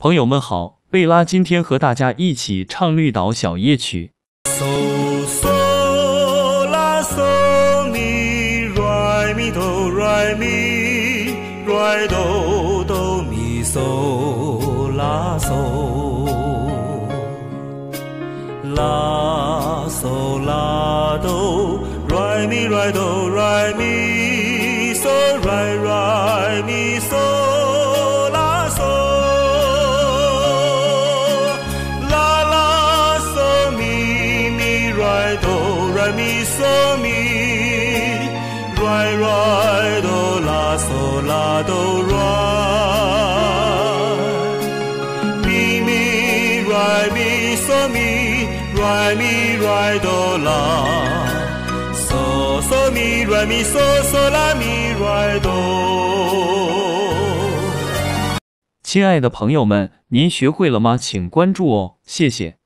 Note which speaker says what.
Speaker 1: 朋友们好，贝拉今天和大家一起唱《绿岛小夜曲》。
Speaker 2: 嗦嗦啦嗦咪来咪哆来咪来哆哆咪嗦啦嗦啦嗦啦哆来咪来哆来咪嗦来来咪嗦咪嗦咪来来哆啦嗦啦哆来咪咪来咪嗦咪来咪来哆啦嗦嗦咪来咪嗦嗦啦咪来哆。
Speaker 1: 亲爱的朋友们，您学会了吗？请关注哦，谢谢。